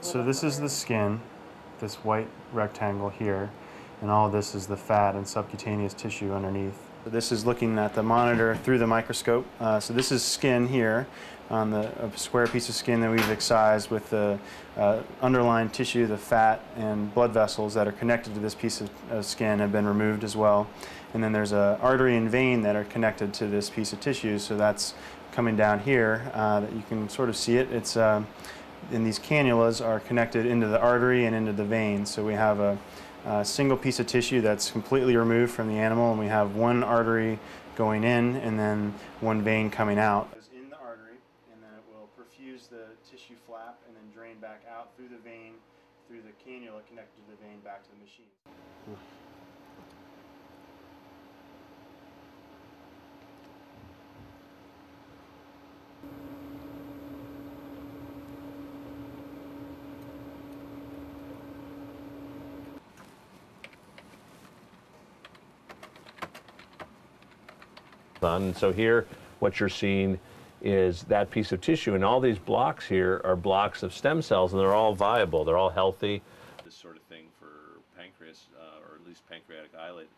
so this is the skin, this white rectangle here, and all of this is the fat and subcutaneous tissue underneath. This is looking at the monitor through the microscope. Uh, so this is skin here on the a square piece of skin that we've excised with the uh, underlying tissue, the fat and blood vessels that are connected to this piece of, of skin have been removed as well. And then there's a artery and vein that are connected to this piece of tissue. So that's coming down here uh, that you can sort of see it. It's uh, and these cannulas are connected into the artery and into the vein. So we have a a single piece of tissue that's completely removed from the animal and we have one artery going in and then one vein coming out. In the artery and then it will perfuse the tissue flap and then drain back out through the vein, through the cannula connected to the vein back to the machine. And so here, what you're seeing is that piece of tissue, and all these blocks here are blocks of stem cells, and they're all viable, they're all healthy. This sort of thing for pancreas, uh, or at least pancreatic islet.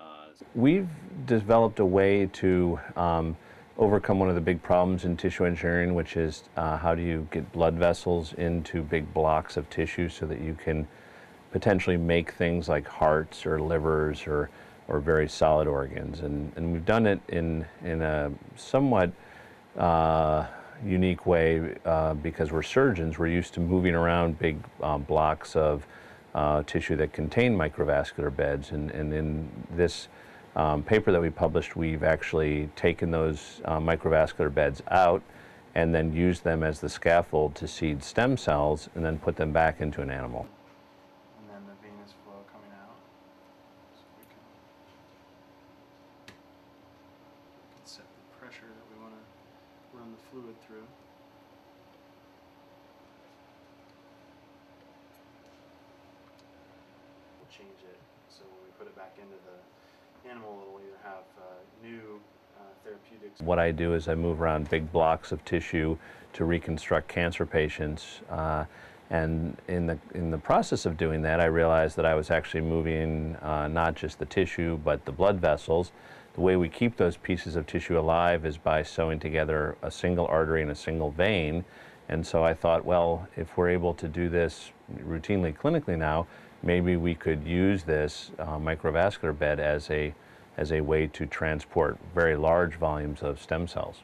Uh, We've developed a way to um, overcome one of the big problems in tissue engineering, which is uh, how do you get blood vessels into big blocks of tissue so that you can potentially make things like hearts or livers or or very solid organs. And, and we've done it in, in a somewhat uh, unique way uh, because we're surgeons. We're used to moving around big um, blocks of uh, tissue that contain microvascular beds. And, and in this um, paper that we published, we've actually taken those uh, microvascular beds out and then used them as the scaffold to seed stem cells and then put them back into an animal. Fluid through. We'll change it so when we put it back into the animal it'll either have uh, new uh, therapeutics. What I do is I move around big blocks of tissue to reconstruct cancer patients. Uh, and in the, in the process of doing that, I realized that I was actually moving uh, not just the tissue, but the blood vessels. The way we keep those pieces of tissue alive is by sewing together a single artery and a single vein. And so I thought, well, if we're able to do this routinely clinically now, maybe we could use this uh, microvascular bed as a, as a way to transport very large volumes of stem cells.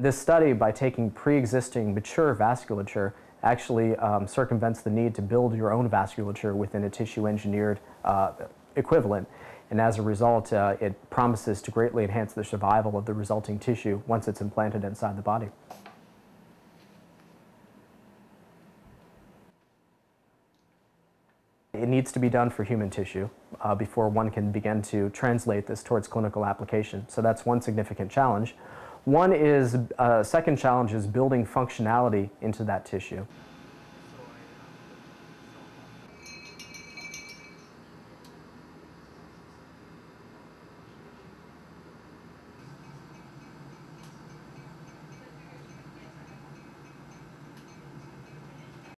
This study, by taking pre-existing mature vasculature, actually um, circumvents the need to build your own vasculature within a tissue-engineered uh, equivalent. And as a result, uh, it promises to greatly enhance the survival of the resulting tissue once it's implanted inside the body. It needs to be done for human tissue uh, before one can begin to translate this towards clinical application. So that's one significant challenge. One is, uh, second challenge is building functionality into that tissue.